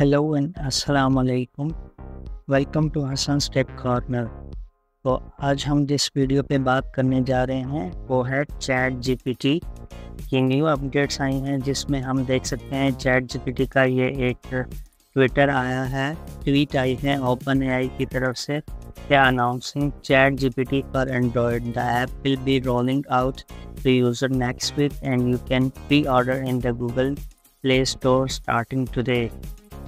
Hello and अस्सलाम वालेकुम welcome to Hasan step corner तो आज हम जिस वीडियो पे बात करने जा रहे हैं, वो है चैट जीपीटी की न्यू अपडेट्स आई हैं जिसमें हम देख सकते हैं चैट जीपीटी का ये एक ट्विटर आया है ट्वीट आई है ओपन एआई की तरफ़ से। क्या announcing chat GPT for Android the app will be rolling out to user next week and you can pre order in the Google Play Store starting today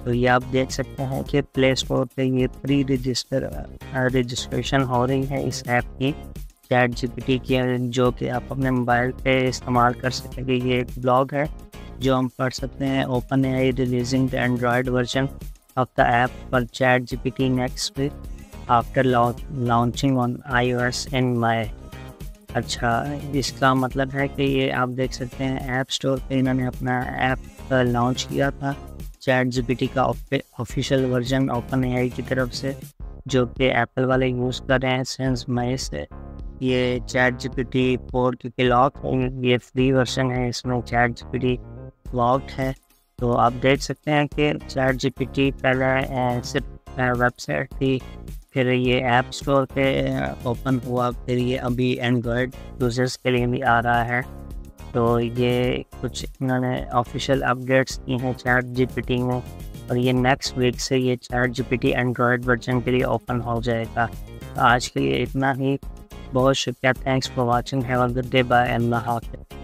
तो ये आप देख सकते हैं कि प्ले स्टोर पे ये प्री रजिस्टर रजिस्ट्रेशन हो रही है इस ऐप की। चैट जीपीटी की, जो कि आप अपने मोबाइल पे इस्तेमाल कर सकेंगे ये एक ब्लॉग है, जो हम पढ़ सकते हैं। Open A I releasing the Android version of the app पर chat GPT next week after launching on iOS in May अच्छा इसका मतलब है कि ये आप देख सकते हैं ऐप स्टोर पे इन्होंने अपना ऐप लॉन्च किया था। चैट जीपीटी का ऑफिशियल वर्जन ओपन ए की तरफ़ से, जो कि एप्पल वाले यूज़ कर रहे हैं सेंस मई से। ये चैट जीपीटी फोर क्योंकि लॉक ये फ्री वर्जन है, इसमें चैट जीपीटी लॉक्ड है। तो आप देख सकते हैं कि चैट जीपीटी पहले सिर्फ़ वेबसाइट थी फिर ये ऐप स्टोर पे ओपन हुआ, फिर ये अभी एंड्रॉयड यूज़र्स के लिए भी आ रहा है। तो ये कुछ इन्होंने ऑफिशियल अपडेट्स की हैं चैट जीपीटी में और ये नेक्स्ट वीक से ये चैट जीपीटी एंड्रॉयड वर्जन के लिए ओपन हो जाएगा। तो आज के लिए इतना ही। बहुत शुक्रिया। Thanks for watching have a good day bye अल्लाह हाफिज़।